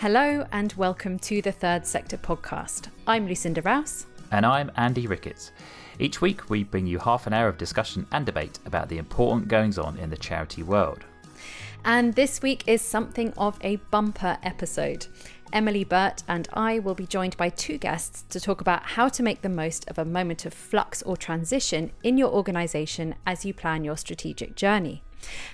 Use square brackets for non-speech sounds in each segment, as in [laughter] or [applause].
Hello and welcome to the Third Sector podcast. I'm Lucinda Rouse. And I'm Andy Ricketts. Each week, we bring you half an hour of discussion and debate about the important goings on in the charity world. And this week is something of a bumper episode. Emily Burt and I will be joined by two guests to talk about how to make the most of a moment of flux or transition in your organisation as you plan your strategic journey.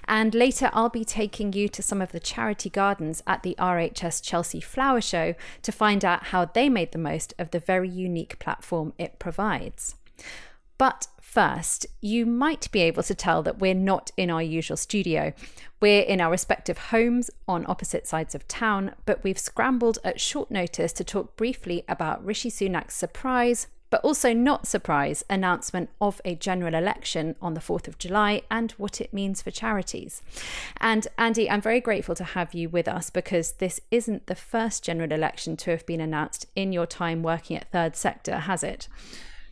And later, I'll be taking you to some of the charity gardens at the RHS Chelsea Flower Show to find out how they made the most of the very unique platform it provides. But first, you might be able to tell that we're not in our usual studio. We're in our respective homes on opposite sides of town, but we've scrambled at short notice to talk briefly about Rishi Sunak's surprise, but also not surprise announcement of a general election on the 4th of July and what it means for charities. And Andy, I'm very grateful to have you with us because this isn't the first general election to have been announced in your time working at Third Sector, has it?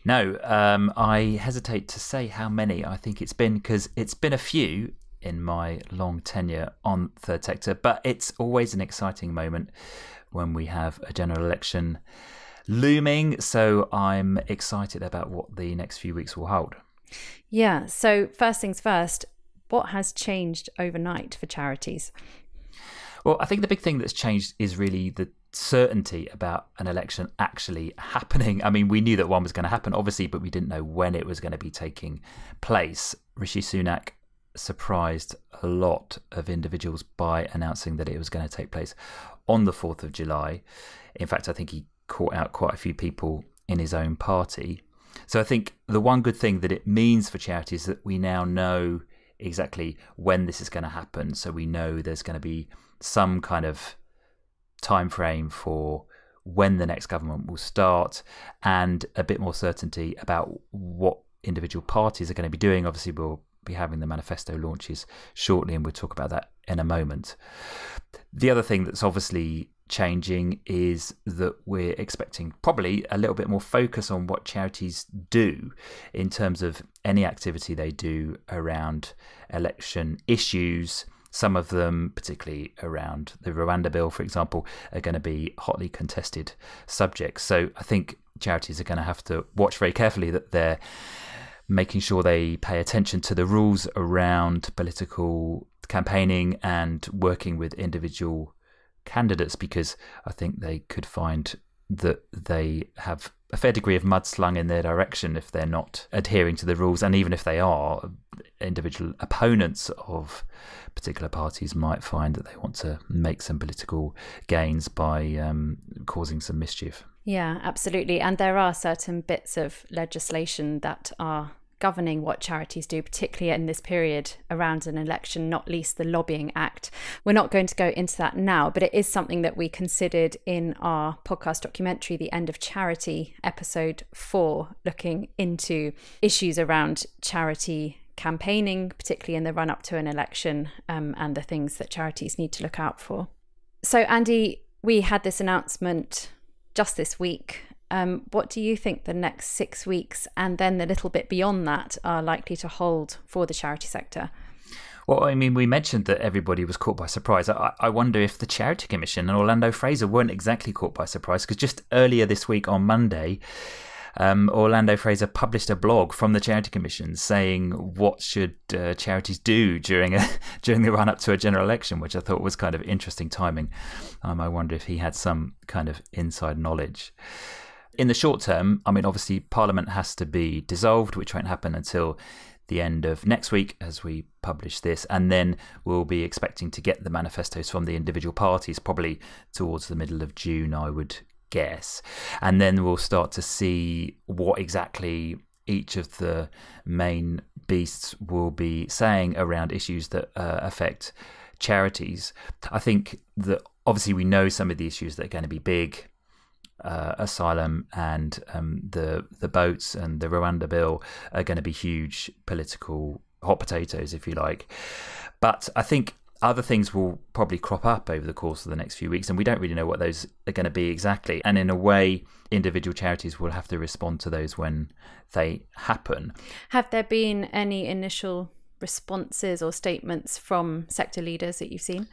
No, um, I hesitate to say how many I think it's been because it's been a few in my long tenure on Third Sector, but it's always an exciting moment when we have a general election looming. So I'm excited about what the next few weeks will hold. Yeah. So, first things first, what has changed overnight for charities? Well, I think the big thing that's changed is really the certainty about an election actually [laughs] happening. I mean, we knew that one was going to happen, obviously, but we didn't know when it was going to be taking place. Rishi Sunak surprised a lot of individuals by announcing that it was going to take place on the 4th of July. In fact, I think he caught out quite a few people in his own party. So I think the one good thing that it means for charities is that we now know exactly when this is going to happen. So we know there's going to be some kind of time frame for when the next government will start and a bit more certainty about what individual parties are going to be doing. Obviously, we'll be having the manifesto launches shortly, and we'll talk about that in a moment. The other thing that's obviously changing is that we're expecting probably a little bit more focus on what charities do in terms of any activity they do around election issues. Some of them, particularly around the Rwanda bill, for example, are going to be hotly contested subjects. So I think charities are going to have to watch very carefully that they're making sure they pay attention to the rules around political campaigning and working with individual candidates because I think they could find that they have a fair degree of mudslung in their direction if they're not adhering to the rules. And even if they are, individual opponents of particular parties might find that they want to make some political gains by um, causing some mischief. Yeah, absolutely. And there are certain bits of legislation that are governing what charities do, particularly in this period around an election, not least the Lobbying Act. We're not going to go into that now, but it is something that we considered in our podcast documentary, The End of Charity, episode four, looking into issues around charity campaigning, particularly in the run up to an election, um, and the things that charities need to look out for. So, Andy, we had this announcement just this week um, what do you think the next six weeks and then the little bit beyond that are likely to hold for the charity sector? Well, I mean, we mentioned that everybody was caught by surprise. I, I wonder if the Charity Commission and Orlando Fraser weren't exactly caught by surprise because just earlier this week on Monday, um, Orlando Fraser published a blog from the Charity Commission saying what should uh, charities do during a [laughs] during the run up to a general election, which I thought was kind of interesting timing. Um, I wonder if he had some kind of inside knowledge. In the short term, I mean, obviously, Parliament has to be dissolved, which won't happen until the end of next week as we publish this. And then we'll be expecting to get the manifestos from the individual parties probably towards the middle of June, I would guess. And then we'll start to see what exactly each of the main beasts will be saying around issues that uh, affect charities. I think that obviously we know some of the issues that are going to be big uh, asylum and um, the the boats and the Rwanda bill are going to be huge political hot potatoes, if you like. But I think other things will probably crop up over the course of the next few weeks, and we don't really know what those are going to be exactly. And in a way, individual charities will have to respond to those when they happen. Have there been any initial responses or statements from sector leaders that you've seen?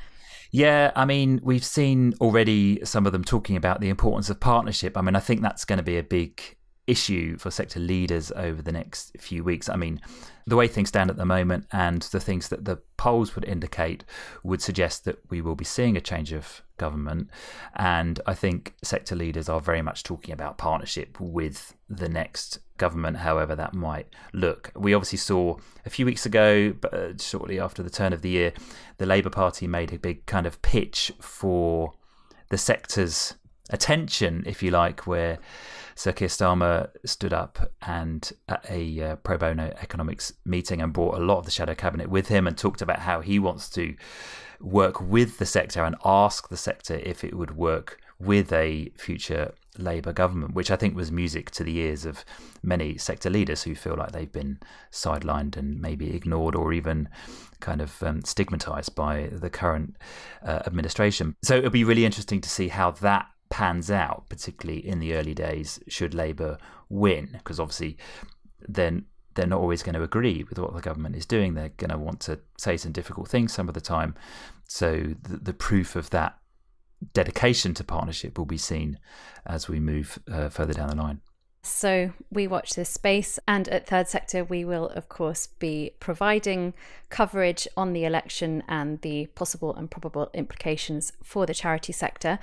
Yeah, I mean, we've seen already some of them talking about the importance of partnership. I mean, I think that's going to be a big issue for sector leaders over the next few weeks. I mean, the way things stand at the moment and the things that the polls would indicate would suggest that we will be seeing a change of government. And I think sector leaders are very much talking about partnership with the next government, however that might look. We obviously saw a few weeks ago, but uh, shortly after the turn of the year, the Labour Party made a big kind of pitch for the sector's attention, if you like, where Sir Keir Starmer stood up and at a uh, pro bono economics meeting and brought a lot of the shadow cabinet with him and talked about how he wants to work with the sector and ask the sector if it would work with a future Labour government, which I think was music to the ears of many sector leaders who feel like they've been sidelined and maybe ignored or even kind of um, stigmatised by the current uh, administration. So it'll be really interesting to see how that pans out, particularly in the early days, should Labour win, because obviously then they're not always going to agree with what the government is doing. They're going to want to say some difficult things some of the time. So the, the proof of that dedication to partnership will be seen as we move uh, further down the line. So we watch this space, and at Third Sector, we will, of course, be providing coverage on the election and the possible and probable implications for the charity sector.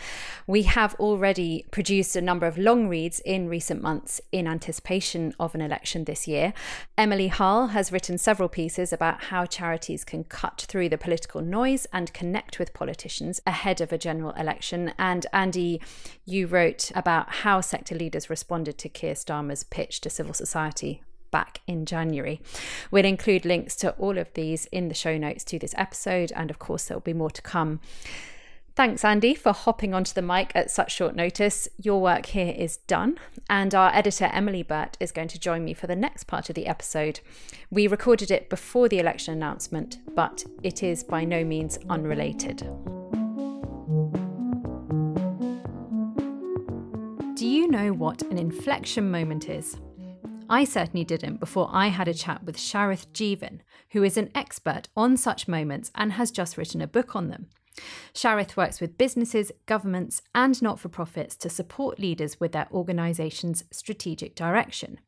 We have already produced a number of long reads in recent months in anticipation of an election this year. Emily Harle has written several pieces about how charities can cut through the political noise and connect with politicians ahead of a general election. And Andy, you wrote about how sector leaders responded to Keir Starmer's pitch to civil society back in January. We'll include links to all of these in the show notes to this episode, and of course, there'll be more to come. Thanks, Andy, for hopping onto the mic at such short notice. Your work here is done, and our editor, Emily Burt, is going to join me for the next part of the episode. We recorded it before the election announcement, but it is by no means unrelated. You know what an inflection moment is? I certainly didn't before I had a chat with Sharath Jeevan, who is an expert on such moments and has just written a book on them. Sharath works with businesses, governments, and not for profits to support leaders with their organisation's strategic direction.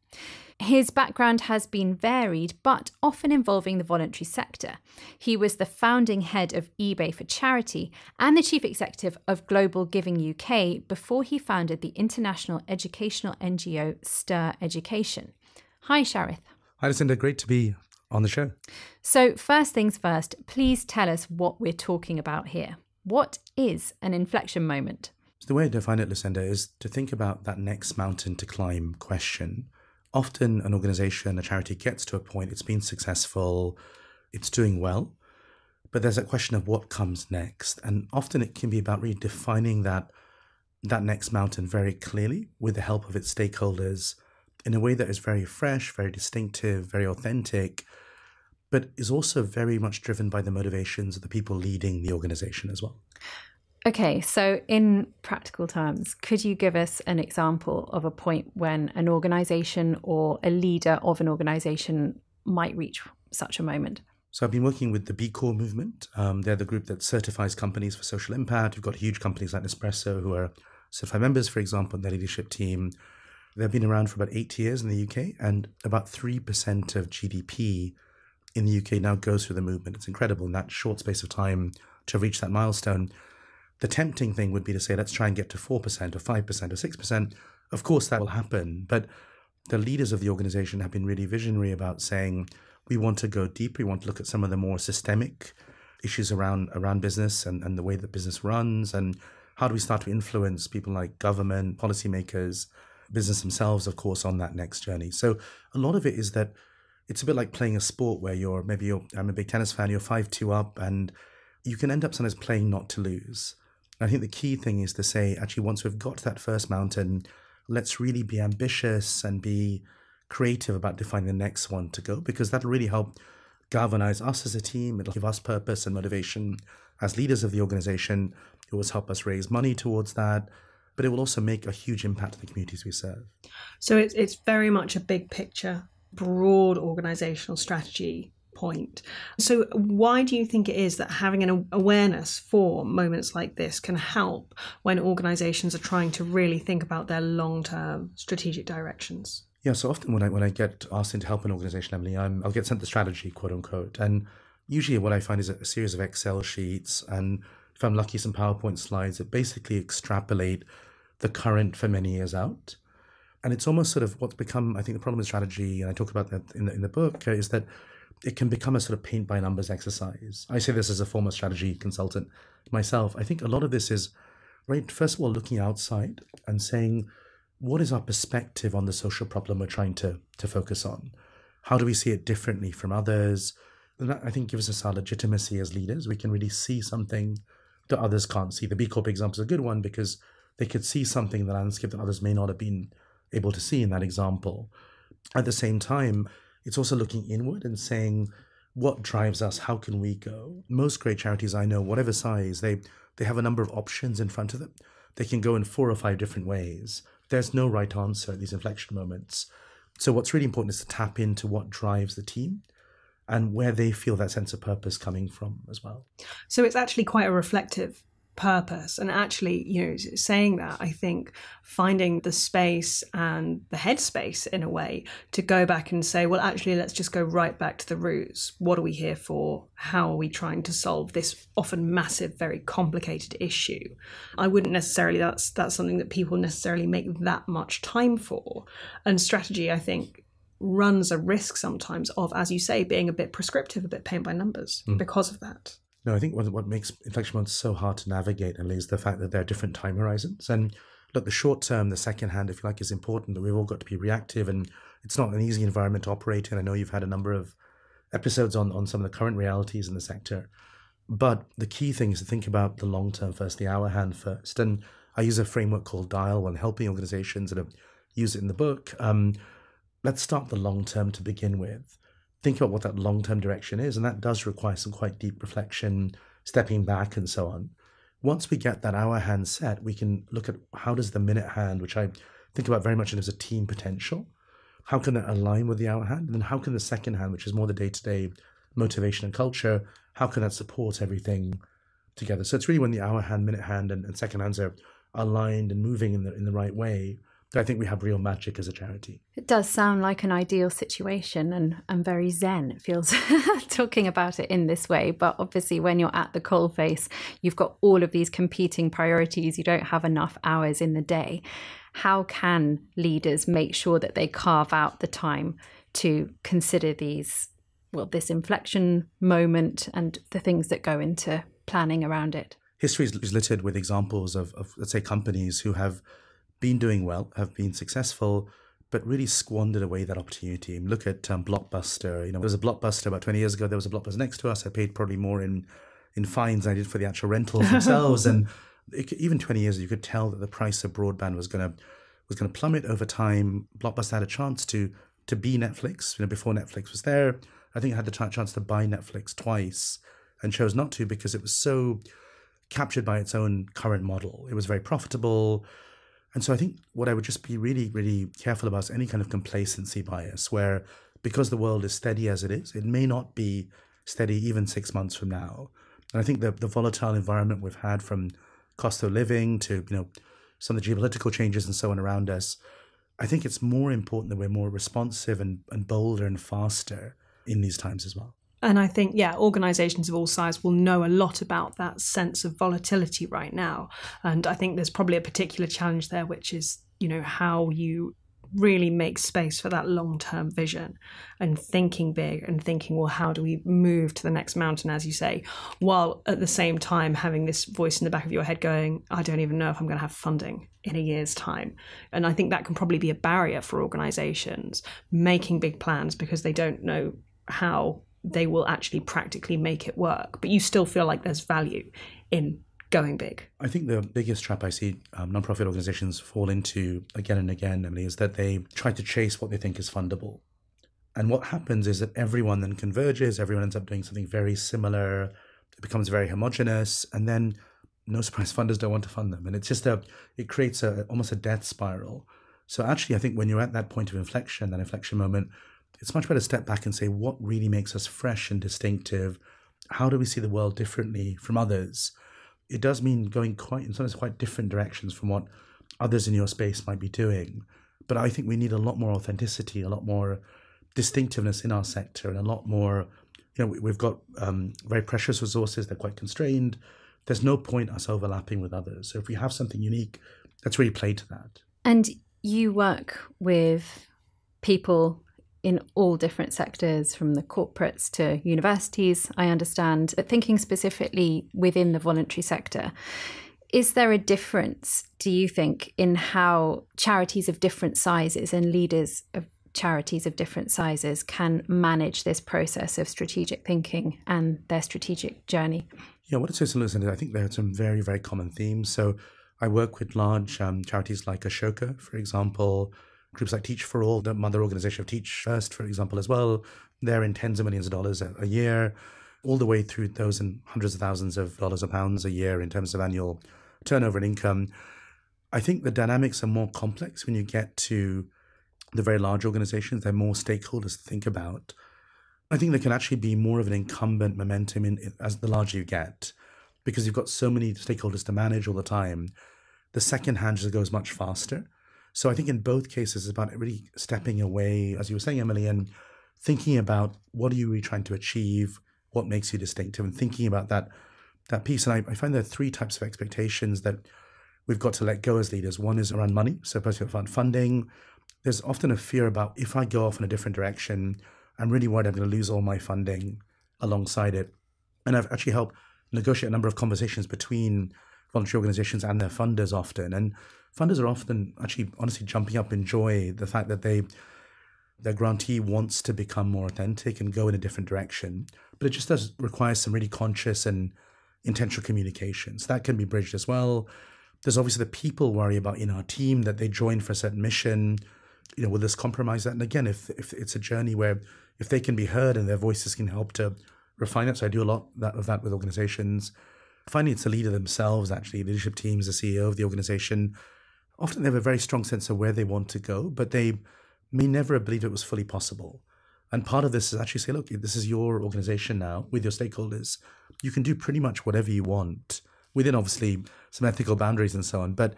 His background has been varied, but often involving the voluntary sector. He was the founding head of eBay for Charity and the chief executive of Global Giving UK before he founded the international educational NGO Stir Education. Hi, Sharath. Hi, Lucinda. Great to be on the show. So, first things first, please tell us what we're talking about here. What is an inflection moment? So the way I define it, Lucinda, is to think about that next mountain to climb question often an organization, a charity gets to a point, it's been successful, it's doing well, but there's a question of what comes next. And often it can be about really defining that that next mountain very clearly with the help of its stakeholders in a way that is very fresh, very distinctive, very authentic, but is also very much driven by the motivations of the people leading the organization as well. Okay, so in practical terms, could you give us an example of a point when an organization or a leader of an organization might reach such a moment? So I've been working with the B Corp movement. Um, they're the group that certifies companies for social impact. We've got huge companies like Nespresso who are certified members, for example, in their leadership team. They've been around for about eight years in the UK, and about 3% of GDP in the UK now goes through the movement. It's incredible in that short space of time to reach that milestone. The tempting thing would be to say, let's try and get to 4% or 5% or 6%. Of course, that will happen. But the leaders of the organization have been really visionary about saying, we want to go deeper. We want to look at some of the more systemic issues around, around business and, and the way that business runs. And how do we start to influence people like government, policymakers, business themselves, of course, on that next journey. So a lot of it is that it's a bit like playing a sport where you're maybe you're I'm a big tennis fan, you're five two up, and you can end up sometimes playing not to lose. I think the key thing is to say, actually, once we've got to that first mountain, let's really be ambitious and be creative about defining the next one to go, because that'll really help galvanize us as a team. It'll give us purpose and motivation as leaders of the organization. It will help us raise money towards that, but it will also make a huge impact on the communities we serve. So it's, it's very much a big picture, broad organizational strategy point. So, why do you think it is that having an awareness for moments like this can help when organizations are trying to really think about their long term strategic directions? Yeah, so often when I when I get asked in to help an organization, Emily, I'm, I'll get sent the strategy, quote unquote, and usually what I find is a series of Excel sheets and if I'm lucky, some PowerPoint slides that basically extrapolate the current for many years out. And it's almost sort of what's become, I think, the problem with strategy, and I talk about that in the, in the book, uh, is that it can become a sort of paint by numbers exercise. I say this as a former strategy consultant myself. I think a lot of this is, right, first of all, looking outside and saying, what is our perspective on the social problem we're trying to, to focus on? How do we see it differently from others? And that, I think, gives us our legitimacy as leaders. We can really see something that others can't see. The B Corp example is a good one because they could see something in the landscape that others may not have been able to see in that example. At the same time, it's also looking inward and saying, what drives us? How can we go? Most great charities I know, whatever size, they they have a number of options in front of them. They can go in four or five different ways. There's no right answer at these inflection moments. So what's really important is to tap into what drives the team and where they feel that sense of purpose coming from as well. So it's actually quite a reflective purpose. And actually you know saying that i think finding the space and the headspace in a way to go back and say well actually let's just go right back to the roots. What are we here for? How are we trying to solve this often massive very complicated issue? I wouldn't necessarily that's that's something that people necessarily make that much time for. And strategy i think runs a risk sometimes of, as you say, being a bit prescriptive, a bit paint by numbers mm. because of that. No, I think what, what makes inflection moments so hard to navigate, is the fact that there are different time horizons. And look, the short term, the second hand, if you like, is important, but we've all got to be reactive, and it's not an easy environment to operate in. I know you've had a number of episodes on, on some of the current realities in the sector. But the key thing is to think about the long term first, the hour hand first. And I use a framework called DIAL when helping organizations, and I use it in the book. Um, let's start the long term to begin with. Think about what that long term direction is, and that does require some quite deep reflection, stepping back, and so on. Once we get that hour hand set, we can look at how does the minute hand, which I think about very much as a team potential, how can that align with the hour hand, and then how can the second hand, which is more the day to day motivation and culture, how can that support everything together? So it's really when the hour hand, minute hand, and, and second hands are aligned and moving in the in the right way I think we have real magic as a charity. It does sound like an ideal situation and, and very zen. It feels [laughs] talking about it in this way. But obviously, when you're at the coalface, you've got all of these competing priorities. You don't have enough hours in the day. How can leaders make sure that they carve out the time to consider these, well, this inflection moment and the things that go into planning around it? History is littered with examples of, of let's say, companies who have been doing well, have been successful, but really squandered away that opportunity. Look at um, Blockbuster. You know, there was a Blockbuster about 20 years ago. There was a Blockbuster next to us. I paid probably more in in fines than I did for the actual rentals [laughs] themselves. and it, even 20 years, you could tell that the price of broadband was gonna was gonna plummet over time. Blockbuster had a chance to to be Netflix. You know, before Netflix was there, I think it had the chance to buy Netflix twice and chose not to because it was so captured by its own current model. It was very profitable and so I think what I would just be really, really careful about is any kind of complacency bias where because the world is steady as it is, it may not be steady even six months from now. And I think the, the volatile environment we've had from cost of living to, you know, some of the geopolitical changes and so on around us, I think it's more important that we're more responsive and, and bolder and faster in these times as well. And I think, yeah, organizations of all sizes will know a lot about that sense of volatility right now. And I think there's probably a particular challenge there, which is, you know, how you really make space for that long term vision and thinking big and thinking, well, how do we move to the next mountain, as you say, while at the same time having this voice in the back of your head going, I don't even know if I'm going to have funding in a year's time. And I think that can probably be a barrier for organizations making big plans because they don't know how they will actually practically make it work. But you still feel like there's value in going big. I think the biggest trap I see um, nonprofit organizations fall into again and again, Emily, is that they try to chase what they think is fundable. And what happens is that everyone then converges, everyone ends up doing something very similar, it becomes very homogenous, and then no surprise [laughs] funders don't want to fund them. And it's just a, it creates a almost a death spiral. So actually, I think when you're at that point of inflection, that inflection moment, it's much better to step back and say what really makes us fresh and distinctive. How do we see the world differently from others? It does mean going quite in sometimes quite different directions from what others in your space might be doing. But I think we need a lot more authenticity, a lot more distinctiveness in our sector, and a lot more. You know, we've got um, very precious resources; they're quite constrained. There's no point us overlapping with others. So if we have something unique, let's really play to that. And you work with people in all different sectors, from the corporates to universities, I understand, but thinking specifically within the voluntary sector, is there a difference, do you think, in how charities of different sizes and leaders of charities of different sizes can manage this process of strategic thinking and their strategic journey? Yeah, what I'd say, Listen, I think there are some very, very common themes. So I work with large um, charities like Ashoka, for example, groups like Teach for All, the mother organization of Teach First, for example, as well. They're in tens of millions of dollars a, year, all the way through those and hundreds of thousands of dollars or pounds a year in terms of annual turnover and income. I think the dynamics are more complex when you get to the very large organizations. There are more stakeholders to think about. I think there can actually be more of an incumbent momentum in, in, as the larger you get, because you've got so many stakeholders to manage all the time. The second hand just goes much faster. So I think in both cases, it's about really stepping away, as you were saying, Emily, and thinking about what are you really trying to achieve, what makes you distinctive, and thinking about that that piece. And I, I find there are three types of expectations that we've got to let go as leaders. One is around money, so personal fund funding. There's often a fear about if I go off in a different direction, I'm really worried I'm going to lose all my funding alongside it. And I've actually helped negotiate a number of conversations between voluntary organizations and their funders often. And funders are often actually honestly jumping up in joy the fact that they their grantee wants to become more authentic and go in a different direction. But it just does require some really conscious and intentional communication. So that can be bridged as well. There's obviously the people worry about in our team that they join for a certain mission. You know, will this compromise that? And again, if if it's a journey where if they can be heard and their voices can help to refine it. So I do a lot that, of that with organizations. Finally, it's the leader themselves, actually, leadership teams, the CEO of the organization. Often they have a very strong sense of where they want to go, but they may never believe it was fully possible. And part of this is actually say, look, this is your organization now with your stakeholders. You can do pretty much whatever you want within obviously some ethical boundaries and so on. But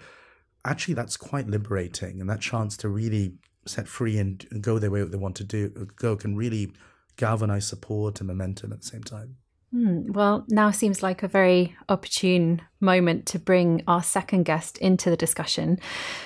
actually, that's quite liberating. And that chance to really set free and go their way what they want to do, go can really galvanize support and momentum at the same time. Hmm, well, now seems like a very opportune moment to bring our second guest into the discussion.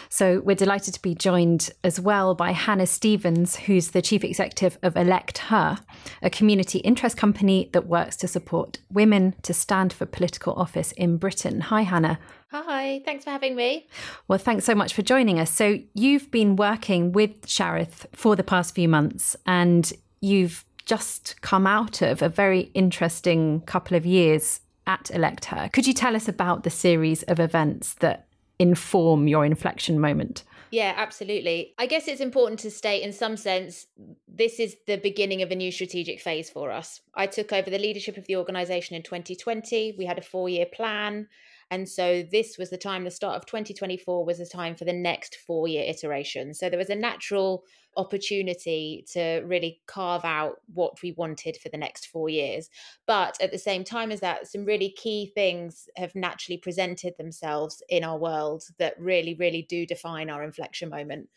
So, we're delighted to be joined as well by Hannah Stevens, who's the chief executive of Elect Her, a community interest company that works to support women to stand for political office in Britain. Hi, Hannah. Hi, thanks for having me. Well, thanks so much for joining us. So, you've been working with Sharath for the past few months and you've just come out of a very interesting couple of years at Elect Her. Could you tell us about the series of events that inform your inflection moment? Yeah, absolutely. I guess it's important to state, in some sense, this is the beginning of a new strategic phase for us. I took over the leadership of the organization in 2020. We had a four year plan. And so this was the time, the start of 2024 was the time for the next four year iteration. So there was a natural opportunity to really carve out what we wanted for the next four years. But at the same time as that, some really key things have naturally presented themselves in our world that really, really do define our inflection moment.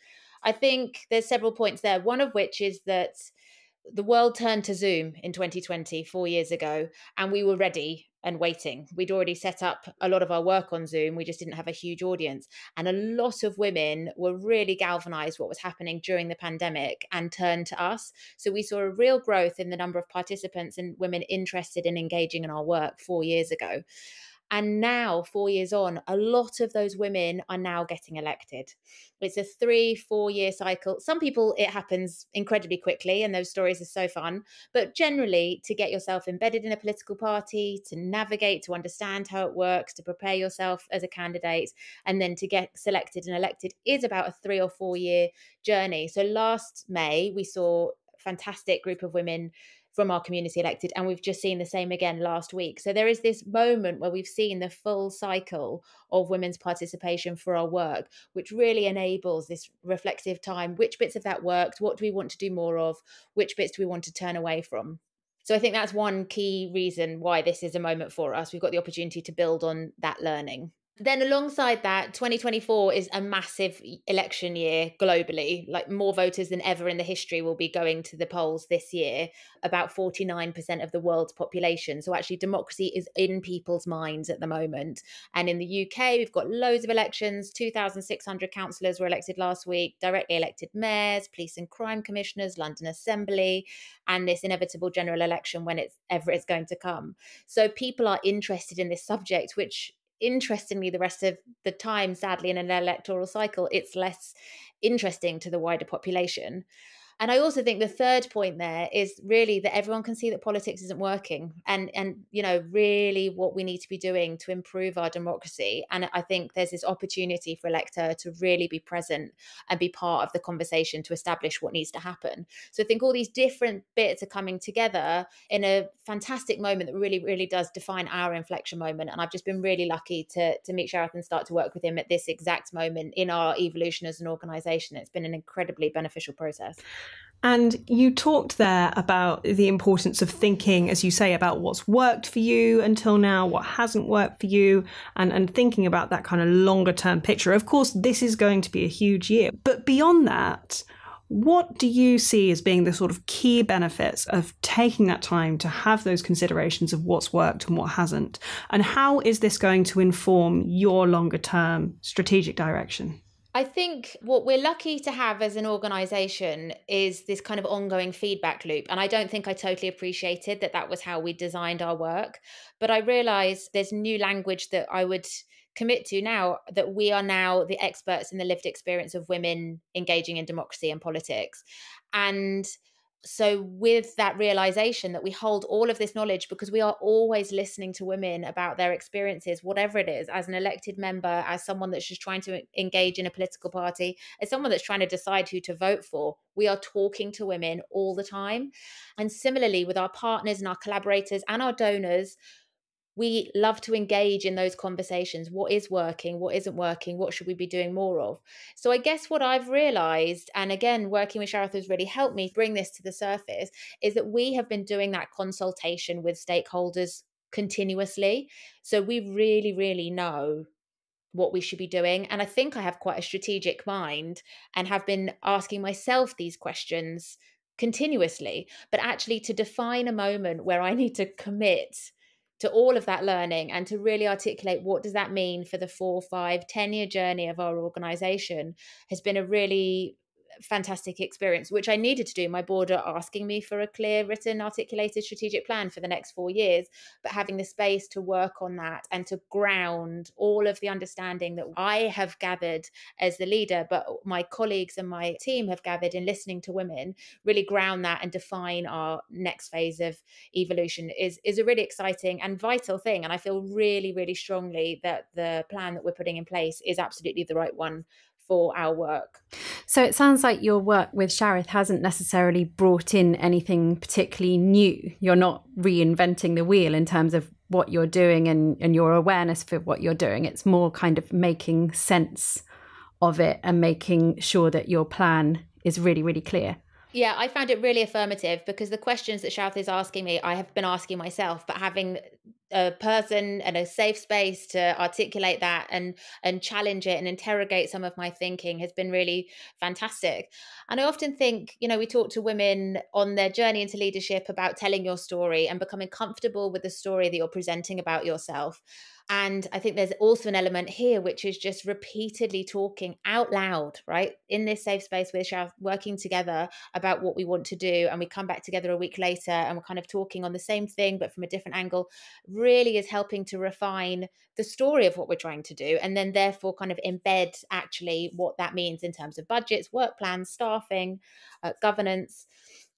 I think there's several points there. One of which is that the world turned to Zoom in 2020, four years ago, and we were ready and waiting. We'd already set up a lot of our work on Zoom. We just didn't have a huge audience. And a lot of women were really galvanized what was happening during the pandemic and turned to us. So we saw a real growth in the number of participants and women interested in engaging in our work four years ago. And now, four years on, a lot of those women are now getting elected. It's a three, four year cycle. Some people, it happens incredibly quickly, and those stories are so fun. But generally, to get yourself embedded in a political party, to navigate, to understand how it works, to prepare yourself as a candidate, and then to get selected and elected is about a three or four year journey. So last May, we saw a fantastic group of women from our community elected. And we've just seen the same again last week. So there is this moment where we've seen the full cycle of women's participation for our work, which really enables this reflective time. Which bits of that worked? What do we want to do more of? Which bits do we want to turn away from? So I think that's one key reason why this is a moment for us. We've got the opportunity to build on that learning then alongside that 2024 is a massive election year globally. Like more voters than ever in the history will be going to the polls this year. About 49% of the world's population. So actually democracy is in people's minds at the moment. And in the UK we've got loads of elections. 2600 councillors were elected last week directly elected mayors police and crime commissioners London assembly and this inevitable general election when it's ever it's going to come. So people are interested in this subject which interestingly the rest of the time sadly in an electoral cycle it's less interesting to the wider population and I also think the third point there is really that everyone can see that politics isn't working and and you know really what we need to be doing to improve our democracy and I think there's this opportunity for Elect Her to really be present and be part of the conversation to establish what needs to happen. So I think all these different bits are coming together in a fantastic moment that really really does define our inflection moment and I've just been really lucky to to meet Sharath and start to work with him at this exact moment in our evolution as an organization. It's been an incredibly beneficial process. And you talked there about the importance of thinking, as you say, about what's worked for you until now, what hasn't worked for you, and, and thinking about that kind of longer term picture. Of course, this is going to be a huge year. But beyond that, what do you see as being the sort of key benefits of taking that time to have those considerations of what's worked and what hasn't? And how is this going to inform your longer term strategic direction? I think what we're lucky to have as an organization is this kind of ongoing feedback loop. And I don't think I totally appreciated that that was how we designed our work. But I realize there's new language that I would commit to now that we are now the experts in the lived experience of women engaging in democracy and politics. And so with that realization that we hold all of this knowledge because we are always listening to women about their experiences whatever it is as an elected member as someone that's just trying to engage in a political party as someone that's trying to decide who to vote for we are talking to women all the time. And similarly with our partners and our collaborators and our donors we love to engage in those conversations. What is working? What isn't working? What should we be doing more of? So, I guess what I've realized, and again, working with Sharath has really helped me bring this to the surface, is that we have been doing that consultation with stakeholders continuously. So, we really, really know what we should be doing. And I think I have quite a strategic mind and have been asking myself these questions continuously. But actually, to define a moment where I need to commit to all of that learning and to really articulate what does that mean for the four five ten year journey of our organization has been a really fantastic experience, which I needed to do. My board are asking me for a clear, written, articulated strategic plan for the next four years, but having the space to work on that and to ground all of the understanding that I have gathered as the leader, but my colleagues and my team have gathered in listening to women, really ground that and define our next phase of evolution is is a really exciting and vital thing. And I feel really, really strongly that the plan that we're putting in place is absolutely the right one for our work. So it sounds like your work with Sharath hasn't necessarily brought in anything particularly new. You're not reinventing the wheel in terms of what you're doing and, and your awareness for what you're doing. It's more kind of making sense of it and making sure that your plan is really, really clear. Yeah, I found it really affirmative because the questions that Sharath is asking me, I have been asking myself, but having a person and a safe space to articulate that and and challenge it and interrogate some of my thinking has been really fantastic. And i often think you know we talk to women on their journey into leadership about telling your story and becoming comfortable with the story that you're presenting about yourself and I think there's also an element here, which is just repeatedly talking out loud, right? In this safe space Sharath, working together about what we want to do. And we come back together a week later and we're kind of talking on the same thing, but from a different angle, really is helping to refine the story of what we're trying to do. And then, therefore, kind of embed actually what that means in terms of budgets, work plans, staffing, uh, governance.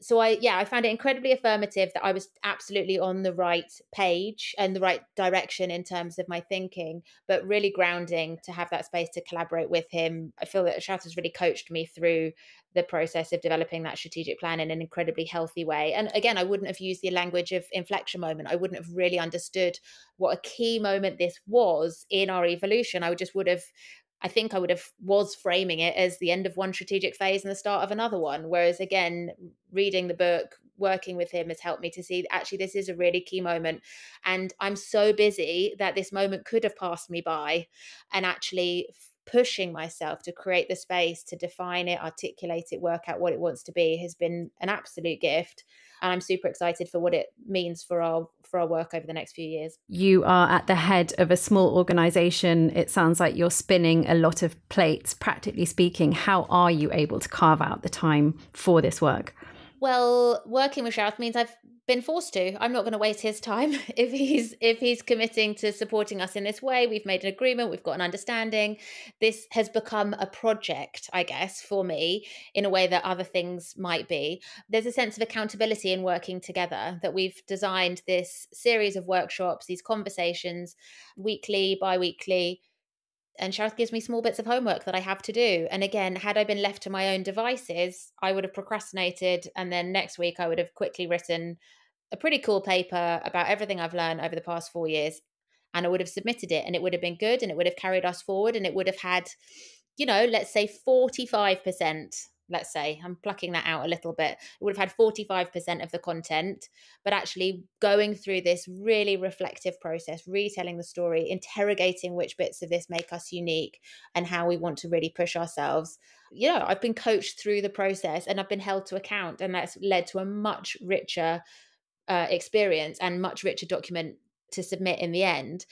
So I yeah, I found it incredibly affirmative that I was absolutely on the right page and the right direction in terms of my thinking, but really grounding to have that space to collaborate with him. I feel that Sharath has really coached me through the process of developing that strategic plan in an incredibly healthy way. And again, I wouldn't have used the language of inflection moment. I wouldn't have really understood what a key moment this was in our evolution. I just would have I think I would have was framing it as the end of one strategic phase and the start of another one. Whereas again, reading the book, working with him has helped me to see actually this is a really key moment. And I'm so busy that this moment could have passed me by. And actually pushing myself to create the space to define it, articulate it, work out what it wants to be has been an absolute gift and I'm super excited for what it means for our for our work over the next few years. You are at the head of a small organization. It sounds like you're spinning a lot of plates, practically speaking. How are you able to carve out the time for this work? Well, working with Sharath means I've been forced to. I'm not going to waste his time [laughs] if he's if he's committing to supporting us in this way. We've made an agreement, we've got an understanding. This has become a project, I guess, for me in a way that other things might be. There's a sense of accountability in working together that we've designed this series of workshops, these conversations weekly, bi-weekly and Sharath gives me small bits of homework that I have to do. And again, had I been left to my own devices, I would have procrastinated. And then next week, I would have quickly written a pretty cool paper about everything I've learned over the past four years. And I would have submitted it, and it would have been good, and it would have carried us forward, and it would have had, you know, let's say 45% let's say i'm plucking that out a little bit it would have had 45% of the content but actually going through this really reflective process retelling the story interrogating which bits of this make us unique and how we want to really push ourselves you know i've been coached through the process and i've been held to account and that's led to a much richer uh, experience and much richer document to submit in the end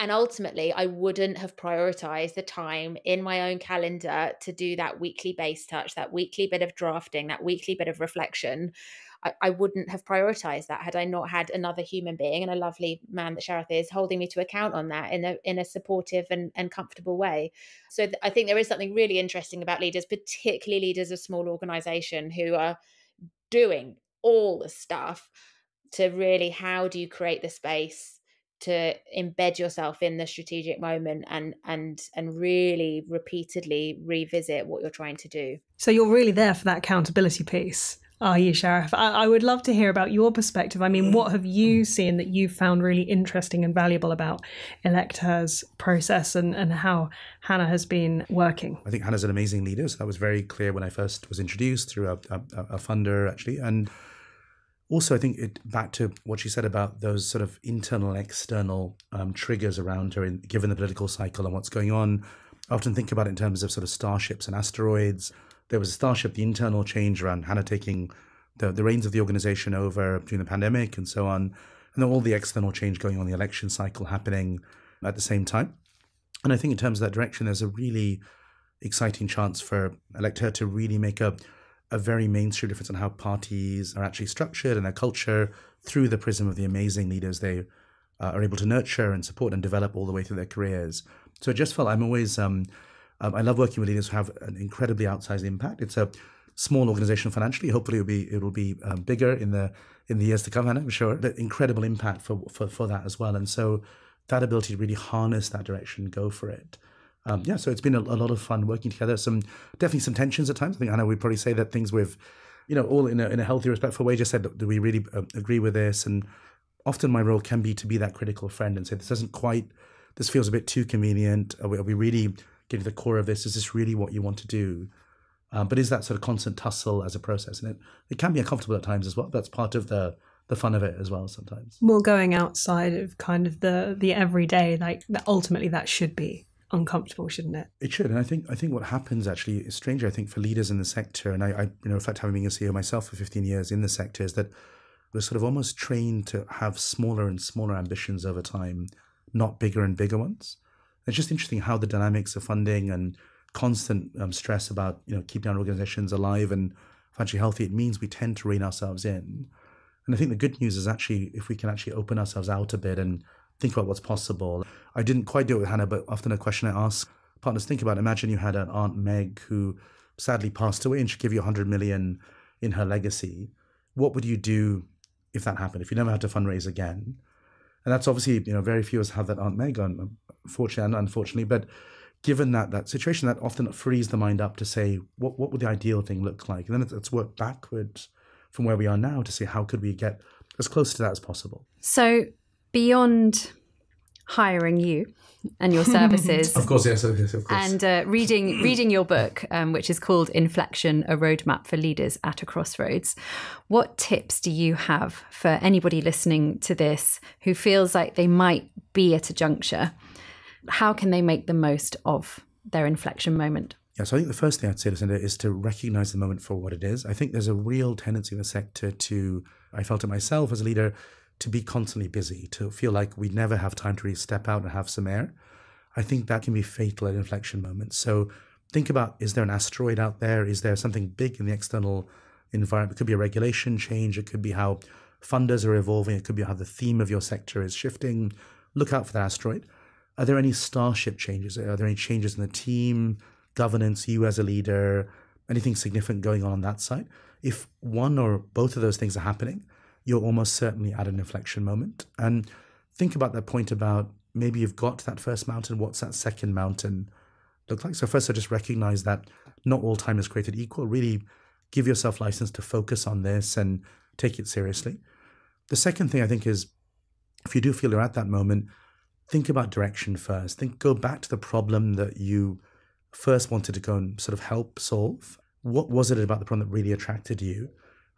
and ultimately, I wouldn't have prioritized the time in my own calendar to do that weekly base touch, that weekly bit of drafting, that weekly bit of reflection. I, I, wouldn't have prioritized that had I not had another human being and a lovely man that Sharath is holding me to account on that in a in a supportive and, and comfortable way. So th- I think there is something really interesting about leaders, particularly leaders of small organization who are doing all the stuff to really how do you create the space to embed yourself in the strategic moment and and and really repeatedly revisit what you're trying to do? So you're really there for that accountability piece are you sharath I, I, would love to hear about your perspective. I mean mm. what have you mm. seen that you've found really interesting and valuable about Elect Her's process and and how hannah has been working? I think hannah's an amazing leader so that was very clear when i first was introduced through a, a, a funder actually. And also, I think it back to what she said about those sort of internal external um, triggers around her, in, given the political cycle and what's going on. I often think about it in terms of sort of starships and asteroids. There was a starship, the internal change around Hannah taking the, the reins of the organization over during the pandemic and so on, and then all the external change going on, the election cycle happening at the same time. And I think in terms of that direction, there's a really exciting chance for Elect Her to really make a a very mainstream difference on how parties are actually structured and their culture through the prism of the amazing leaders they uh, are able to nurture and support and develop all the way through their careers. So it just felt I'm always um, um, I love working with leaders who have an incredibly outsized impact. It's a small organization financially. Hopefully, it'll be it'll be um, bigger in the in the years to come. I'm sure, but incredible impact for, for for that as well. And so that ability to really harness that direction, go for it um, yeah, so it's been a, a, lot of fun working together. Some definitely some tensions at times. I think I know we'd probably say that things with, you know, all in a, in a healthy, respectful way. Just said, do we really uh, agree with this? And often my role can be to be that critical friend and say, this doesn't quite, this feels a bit too convenient. Are we, are we really getting to the core of this? Is this really what you want to do? Um, but is that sort of constant tussle as a process? And it, it can be uncomfortable at times as well. That's part of the the fun of it as well sometimes. More going outside of kind of the the everyday, like ultimately that should be uncomfortable, shouldn't it? It should, and I think I think what happens actually is strange. I think for leaders in the sector, and I, I you know, in fact, having been a CEO myself for 15 years in the sector, is that we're sort of almost trained to have smaller and smaller ambitions over time, not bigger and bigger ones. It's just interesting how the dynamics of funding and constant um, stress about you know keeping our organizations alive and financially healthy, it means we tend to rein ourselves in. And I think the good news is actually if we can actually open ourselves out a bit and think about what's possible. I didn't quite do it with Hannah, but often a question I ask partners think about imagine you had an Aunt Meg who sadly passed away and she gave you 100 million in her legacy. what would you do if that happened? If you never had to fundraise again? And that's obviously, you know, very few of us have that Aunt Meg, unfortunately and unfortunately. But given that that situation, that often frees the mind up to say, what what would the ideal thing look like? And then it's, it's work backwards from where we are now to see how could we get as close to that as possible. So beyond hiring you and your services. [laughs] of course, yes, yes of course. And uh, reading reading your book, um, which is called Inflection: A Roadmap for Leaders at a Crossroads. What tips do you have for anybody listening to this who feels like they might be at a juncture? How can they make the most of their inflection moment? Yeah, so I think the first thing I'd say, Lucinda, is to recognize the moment for what it is. I think there's a real tendency in the sector to, I felt it myself as a leader, to be constantly busy, to feel like we never have time to really step out and have some air. I think that can be fatal at inflection moments. So think about is there an asteroid out there? Is there something big in the external environment? It could be a regulation change, it could be how funders are evolving, it could be how the theme of your sector is shifting. Look out for that asteroid. Are there any starship changes? Are there any changes in the team, governance, you as a leader, anything significant going on on that side? If one or both of those things are happening, you're almost certainly at an inflection moment. And think about that point about maybe you've got that first mountain. What's that second mountain look like? So, first, I just recognize that not all time is created equal. Really give yourself license to focus on this and take it seriously. The second thing I think is if you do feel you're at that moment, think about direction first. Think, go back to the problem that you first wanted to go and sort of help solve. What was it about the problem that really attracted you?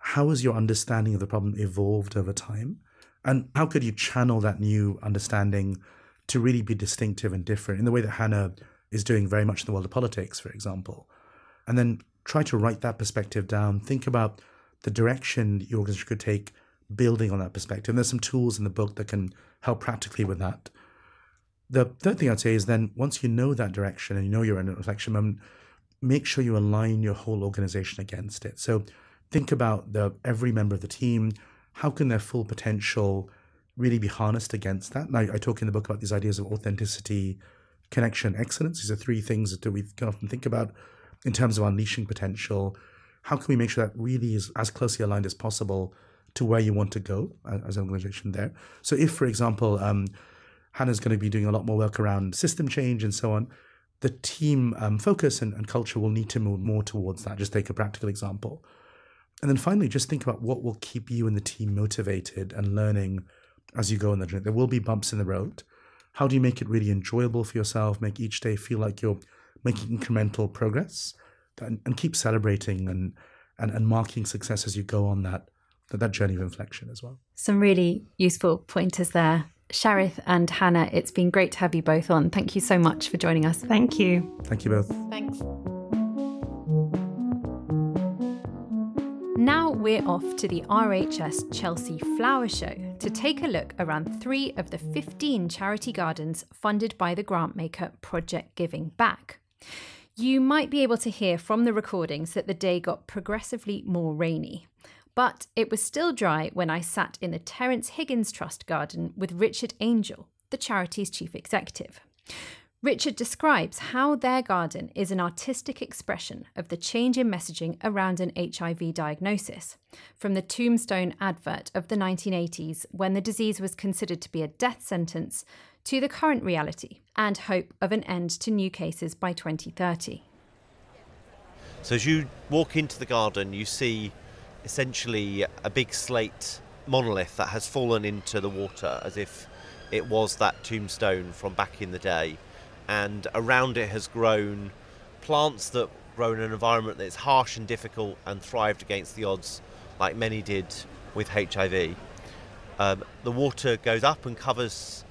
How has your understanding of the problem evolved over time? And how could you channel that new understanding to really be distinctive and different in the way that Hannah is doing very much in the world of politics, for example? And then try to write that perspective down. Think about the direction your organization could take building on that perspective. And there's some tools in the book that can help practically with that. The third thing I'd say is then once you know that direction and you know you're in an inflection moment, make sure you align your whole organization against it. So think about the every member of the team. How can their full potential really be harnessed against that? And I, I talk in the book about these ideas of authenticity, connection, excellence. These are three things that we can often think about in terms of unleashing potential. How can we make sure that really is as closely aligned as possible to where you want to go as an organization there? So, if, for example, um, Hannah's going to be doing a lot more work around system change and so on, the team um, focus and, and culture will need to move more towards that. Just take a practical example. And then finally, just think about what will keep you and the team motivated and learning as you go on the journey. There will be bumps in the road. How do you make it really enjoyable for yourself? Make each day feel like you're making incremental progress and, and keep celebrating and, and, and marking success as you go on that, that journey of inflection as well. Some really useful pointers there. Sharath and Hannah, it's been great to have you both on. Thank you so much for joining us. Thank you. Thank you both. Thanks. We're off to the RHS Chelsea Flower Show to take a look around three of the 15 charity gardens funded by the grantmaker Project Giving Back. You might be able to hear from the recordings that the day got progressively more rainy. But it was still dry when I sat in the Terrence Higgins Trust garden with Richard Angell, the charity's chief executive. Richard describes how their garden is an artistic expression of the change in messaging around an HIV diagnosis, from the tombstone advert of the 1980s when the disease was considered to be a death sentence to the current reality and hope of an end to new cases by 2030. So, as you walk into the garden, you see essentially a big slate monolith that has fallen into the water as if it was that tombstone from back in the day and around it has grown plants that grow in an environment that's harsh and difficult and thrived against the odds, like many did with HIV. Um, the water goes up and covers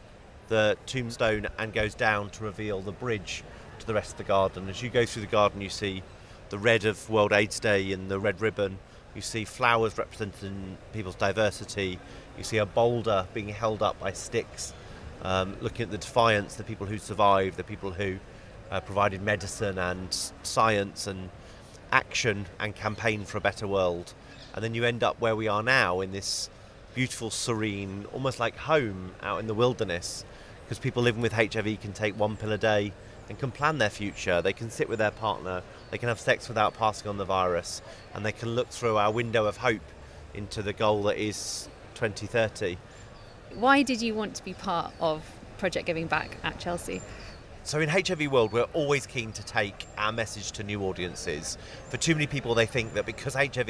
the tombstone and goes down to reveal the bridge to the rest of the garden. As you go through the garden, you see the red of World AIDS Day and the red ribbon. You see flowers representing people's diversity. You see a boulder being held up by sticks um, looking at the defiance, the people who survived, the people who uh, provided medicine and science and action and campaign for a better world. And then you end up where we are now in this beautiful, serene, almost like home out in the wilderness, because people living with HIV can take one pill a day and can plan their future. They can sit with their partner, they can have sex without passing on the virus, and they can look through our window of hope into the goal that is 2030. Why did you want to be part of Project Giving Back at Chelsea? So in HIV World, we're always keen to take our message to new audiences. For too many people, they think that because HIV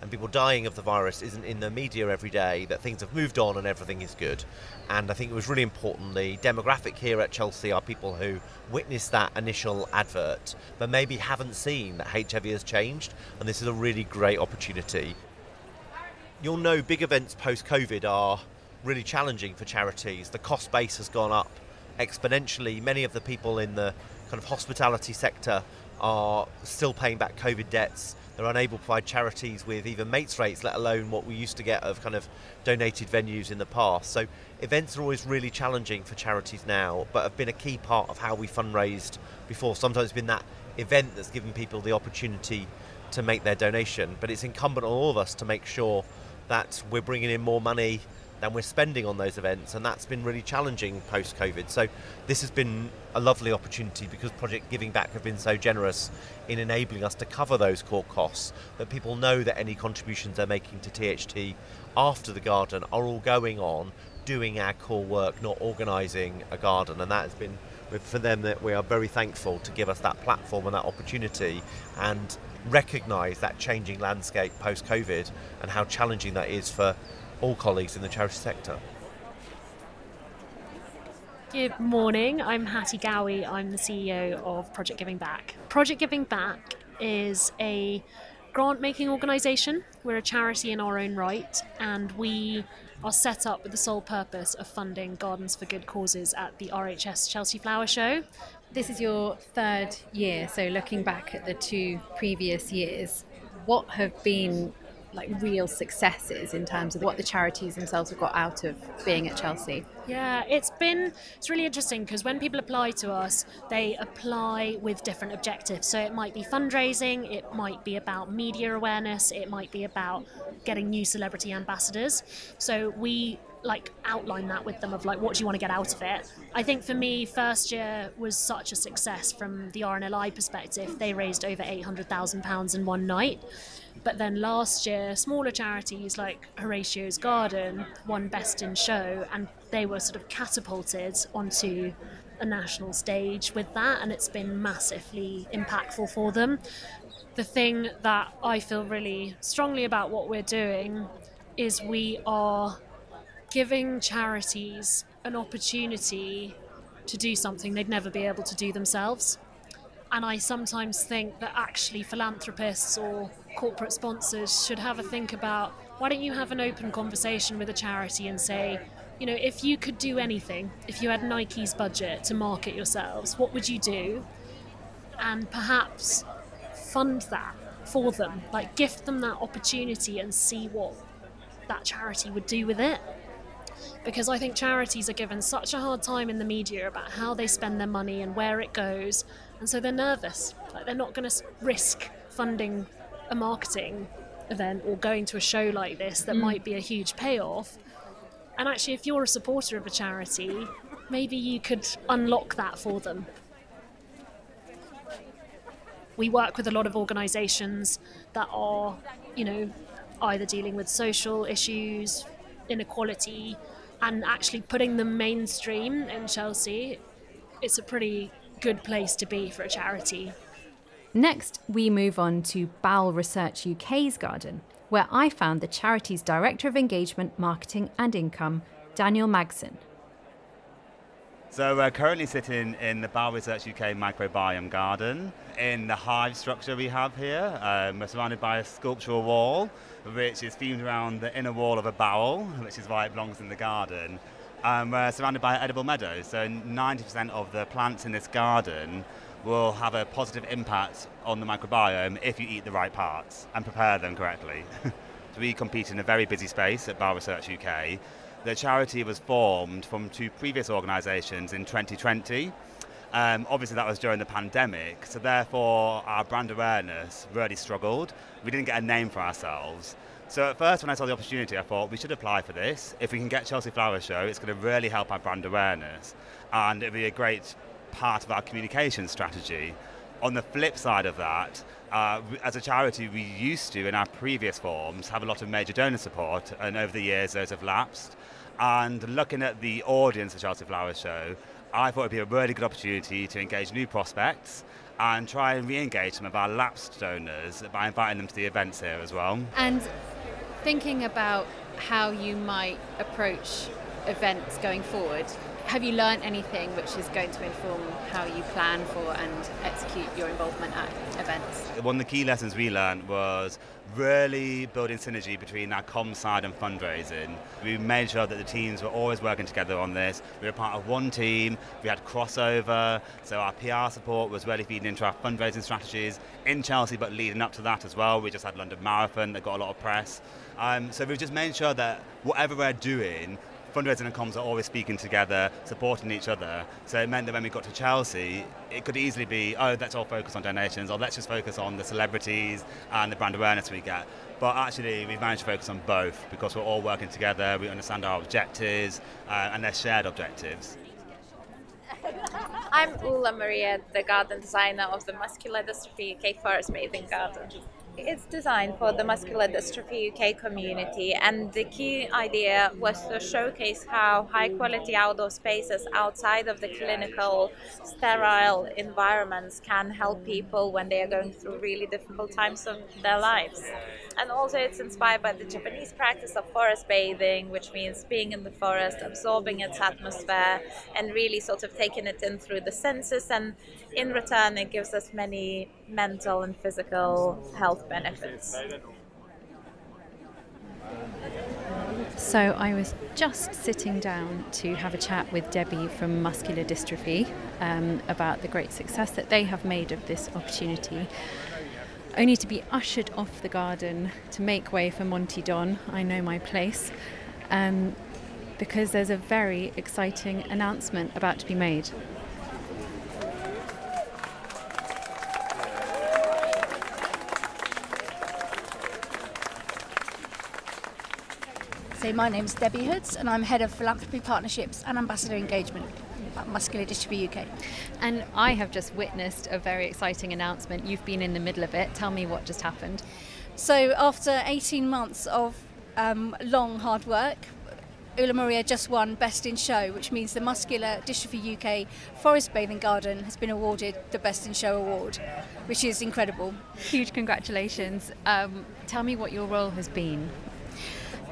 and people dying of the virus isn't in the media every day, that things have moved on and everything is good. And I think it was really important. The demographic here at Chelsea are people who witnessed that initial advert, but maybe haven't seen that HIV has changed. And this is a really great opportunity. You'll know big events post COVID are really challenging for charities. The cost base has gone up exponentially. Many of the people in the kind of hospitality sector are still paying back COVID debts. They're unable to provide charities with even mates rates, let alone what we used to get of kind of donated venues in the past. So events are always really challenging for charities now, but have been a key part of how we fundraised before. Sometimes it's been that event that's given people the opportunity to make their donation, but it's incumbent on all of us to make sure that we're bringing in more money than we're spending on those events, and that's been really challenging post COVID. So, this has been a lovely opportunity because Project Giving Back have been so generous in enabling us to cover those core costs, that people know that any contributions they're making to THT after the garden are all going on doing our core work, not organising a garden, and that has been for them that we are very thankful to give us that platform and that opportunity and recognise that changing landscape post COVID and how challenging that is for all colleagues in the charity sector. Good morning. I'm Hattie Ghaui. I'm the CEO of Project Giving Back. Project Giving Back is a grant making organisation. We're a charity in our own right, and we are set up with the sole purpose of funding gardens for good causes at the RHS Chelsea Flower Show. This is your third year, so looking back at the two previous years, what have been like real successes in terms of what the charities themselves have got out of being at Chelsea? Yeah, it's been it's really interesting because when people apply to us, they apply with different objectives. So it might be fundraising, it might be about media awareness, it might be about getting new celebrity ambassadors. So we like outline that with them of like what do you want to get out of it i think for me first year was such a success from the rnli perspective they raised over 800000 pounds in one night but then last year, smaller charities like Horatio's Garden won Best in Show, and they were sort of catapulted onto a national stage with that, and it's been massively impactful for them. The thing that I feel really strongly about what we're doing is we are giving charities an opportunity to do something they'd never be able to do themselves. And I sometimes think that actually philanthropists or corporate sponsors should have a think about why don't you have an open conversation with a charity and say, you know, if you could do anything, if you had Nike's budget to market yourselves, what would you do? And perhaps fund that for them, like gift them that opportunity and see what that charity would do with it. Because I think charities are given such a hard time in the media about how they spend their money and where it goes and so they're nervous. Like they're not going to risk funding a marketing event or going to a show like this that mm. might be a huge payoff. And actually, if you're a supporter of a charity, maybe you could unlock that for them. We work with a lot of organisations that are, you know, either dealing with social issues, inequality, and actually putting them mainstream in Chelsea. It's a pretty good place to be for a charity. Next, we move on to Bowel Research UK's garden, where I found the charity's Director of Engagement, Marketing and Income, Daniel Magson. So we're currently sitting in the Bowel Research UK microbiome garden. In the hive structure we have here, um, we're surrounded by a sculptural wall, which is themed around the inner wall of a bowel, which is why it belongs in the garden. Um, we're surrounded by edible meadows, so 90% of the plants in this garden will have a positive impact on the microbiome if you eat the right parts and prepare them correctly. so [laughs] we compete in a very busy space at Bowel Research UK. The charity was formed from two previous organisations in 2020. Um, obviously, that was during the pandemic, so therefore our brand awareness really struggled. We didn't get a name for ourselves. So at first, when I saw the opportunity, I thought we should apply for this. If we can get Chelsea Flower Show, it's going to really help our brand awareness, and it'll be a great part of our communication strategy. On the flip side of that, uh, as a charity, we used to, in our previous forms, have a lot of major donor support, and over the years, those have lapsed. And looking at the audience of Chelsea Flower Show, I thought it would be a really good opportunity to engage new prospects and try and re-engage some of our lapsed donors by inviting them to the events here as well. And thinking about how you might approach events going forward, have you learned anything which is going to inform how you plan for and execute your involvement at events? One of the key lessons we learned was really building synergy between our com side and fundraising. We made sure that the teams were always working together on this. We were part of one team, we had crossover, so our PR support was really feeding into our fundraising strategies in Chelsea, but leading up to that as well. We just had London Marathon that got a lot of press. Um, so we've just made sure that whatever we're doing, fundraising and comms are always speaking together, supporting each other. So it meant that when we got to Chelsea, it could easily be, oh, let's all focus on donations, or let's just focus on the celebrities and the brand awareness we get. But actually, we've managed to focus on both because we're all working together, we understand our objectives, uh, and they're shared objectives. [laughs] I'm Ula Maria, the garden designer of the Muscular Dystrophy UK Forest Bathing Garden. It's designed for the muscular dystrophy UK community, and the key idea was to showcase how high quality outdoor spaces outside of the clinical, sterile environments can help people when they are going through really difficult times of their lives. And also, it's inspired by the Japanese practice of forest bathing, which means being in the forest, absorbing its atmosphere, and really sort of taking it in through the senses. And in return, it gives us many mental and physical health benefits. So I was just sitting down to have a chat with Debbie from Muscular Dystrophy um, about the great success that they have made of this opportunity. Only to be ushered off the garden to make way for Monty Don, I know my place, um, because there's a very exciting announcement about to be made. So my name's Debbie Hoods and I'm Head of Philanthropy Partnerships and Ambassador Engagement at Muscular Dystrophy UK. And I have just witnessed a very exciting announcement. You've been in the middle of it. Tell me what just happened. So after 18 months of um, long hard work, Ula Maria just won Best in Show, which means the Muscular Dystrophy UK Forest Bathing Garden has been awarded the Best in Show award, which is incredible. Huge congratulations. Um, tell me what your role has been.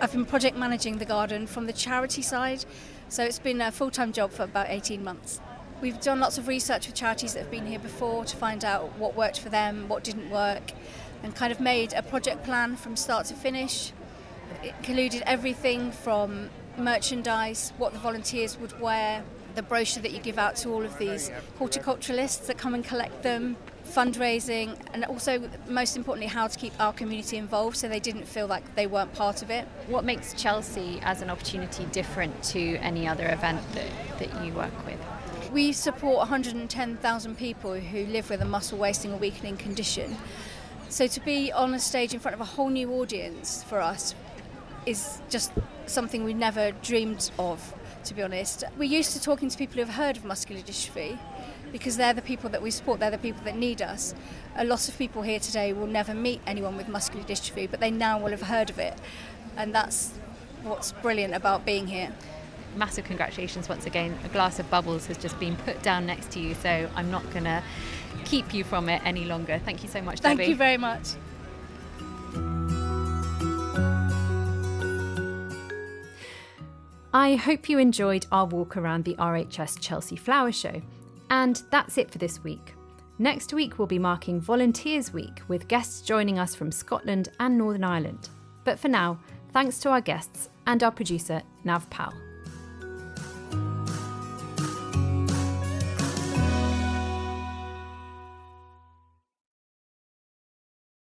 I've been project managing the garden from the charity side, so it's been a full time job for about 18 months. We've done lots of research with charities that have been here before to find out what worked for them, what didn't work, and kind of made a project plan from start to finish. It included everything from merchandise, what the volunteers would wear, the brochure that you give out to all of these horticulturalists that come and collect them, fundraising, and also, most importantly, how to keep our community involved so they didn't feel like they weren't part of it. What makes Chelsea as an opportunity different to any other event that, that you work with? We support 110,000 people who live with a muscle wasting or weakening condition. So to be on a stage in front of a whole new audience for us is just something we never dreamed of, to be honest. We're used to talking to people who have heard of muscular dystrophy because they're the people that we support, they're the people that need us. A lot of people here today will never meet anyone with muscular dystrophy, but they now will have heard of it. And that's what's brilliant about being here. Massive congratulations once again. A glass of bubbles has just been put down next to you, so I'm not going to keep you from it any longer. Thank you so much, Thank Debbie. you very much. I hope you enjoyed our walk around the RHS Chelsea Flower Show. And that's it for this week. Next week, we'll be marking Volunteers Week with guests joining us from Scotland and Northern Ireland. But for now, thanks to our guests and our producer, Nav Powell.